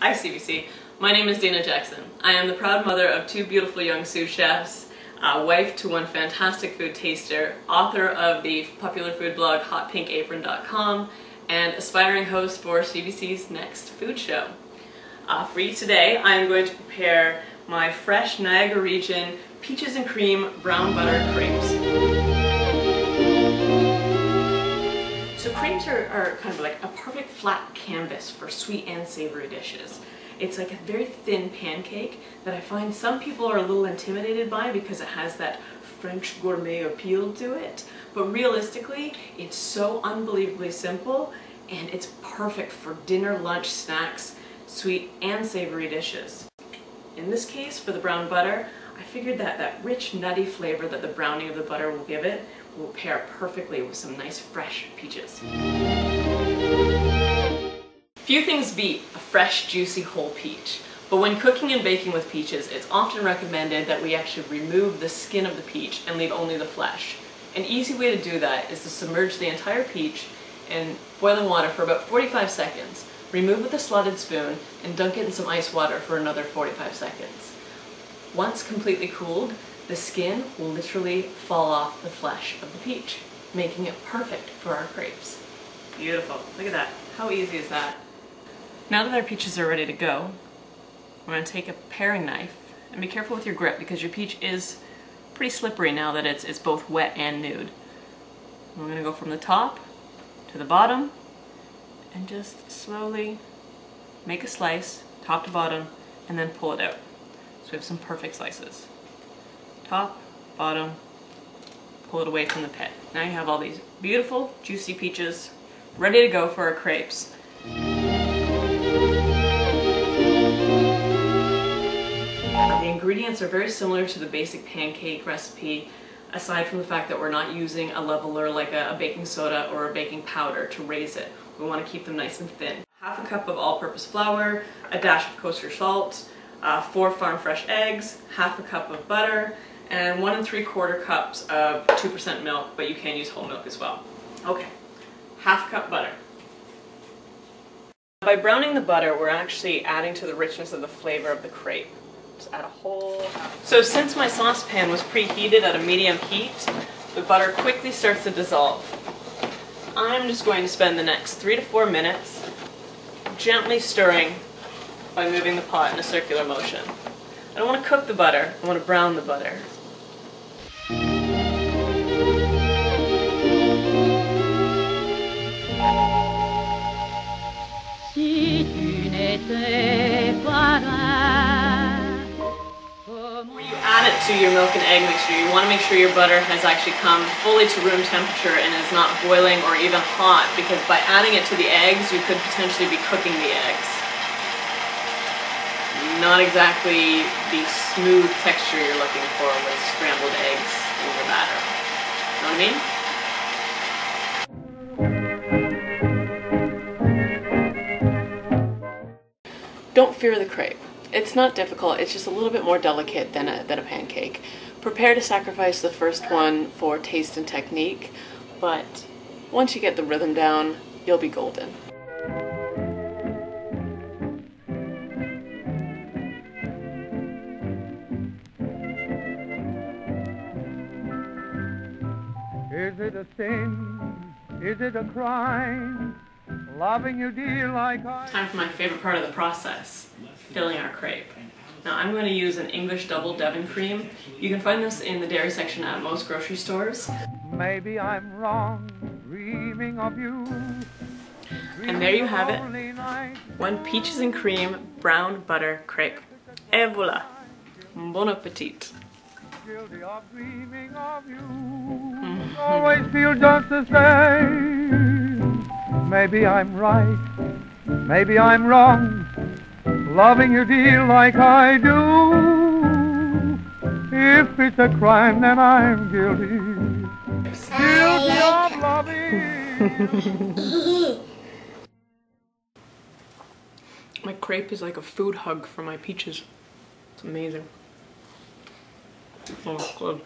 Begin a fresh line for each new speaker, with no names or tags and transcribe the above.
Hi CBC, my name is Dana Jackson. I am the proud mother of two beautiful young sous chefs, wife to one fantastic food taster, author of the popular food blog hotpinkapron.com, and aspiring host for CBC's next food show. Uh, for you today, I am going to prepare my fresh Niagara Region peaches and cream brown butter crepes. So crepes are, are kind of like a perfect flat canvas for sweet and savory dishes. It's like a very thin pancake that I find some people are a little intimidated by because it has that French gourmet appeal to it. But realistically, it's so unbelievably simple and it's perfect for dinner, lunch, snacks, sweet and savory dishes. In this case, for the brown butter, I figured that that rich nutty flavor that the browning of the butter will give it will pair perfectly with some nice fresh peaches. Few things beat a fresh, juicy whole peach. But when cooking and baking with peaches, it's often recommended that we actually remove the skin of the peach and leave only the flesh. An easy way to do that is to submerge the entire peach in boiling water for about 45 seconds. Remove with a slotted spoon and dunk it in some ice water for another 45 seconds. Once completely cooled, the skin will literally fall off the flesh of the peach, making it perfect for our crepes. Beautiful. Look at that. How easy is that? Now that our peaches are ready to go, we're going to take a paring knife and be careful with your grip because your peach is pretty slippery now that it's, it's both wet and nude. We're going to go from the top to the bottom and just slowly make a slice, top to bottom, and then pull it out. So we have some perfect slices. Top, bottom, pull it away from the pit. Now you have all these beautiful, juicy peaches ready to go for our crepes. The ingredients are very similar to the basic pancake recipe aside from the fact that we're not using a leveler like a, a, baking soda or a baking powder to raise it. We want to keep them nice and thin. Half a cup of all-purpose flour, a dash of kosher salt, uh, four farm fresh eggs, half a cup of butter, and one and three quarter cups of 2% milk, but you can use whole milk as well. Okay, half cup butter. By browning the butter, we're actually adding to the richness of the flavor of the crepe. Just add a whole... So since my saucepan was preheated at a medium heat, the butter quickly starts to dissolve. I'm just going to spend the next three to four minutes gently stirring by moving the pot in a circular motion. I don't want to cook the butter, I want to brown the butter. When you add it to your milk and egg mixture, you want to make sure your butter has actually come fully to room temperature and is not boiling or even hot because by adding it to the eggs, you could potentially be cooking the eggs not exactly the smooth texture you're looking for with scrambled eggs in your batter. Know what I mean? Don't fear the crepe. It's not difficult, it's just a little bit more delicate than a, than a pancake. Prepare to sacrifice the first one for taste and technique, but once you get the rhythm down, you'll be golden.
Is it a sin? Is it a crime? Loving you dear like I...
Time for my favorite part of the process, filling our crepe. Now I'm going to use an English double Devon cream. You can find this in the dairy section at most grocery stores.
Maybe I'm wrong, dreaming of you.
And there you have it. One peaches and cream brown butter crepe. Et voilà. Bon appetit guilty of dreaming of you.
Always feel just the same. Maybe I'm right, maybe I'm wrong. Loving you, dear, like I do. If it's a crime, then I'm guilty. Guilty of loving.
my crepe is like a food hug for my peaches. It's amazing. Oh, good.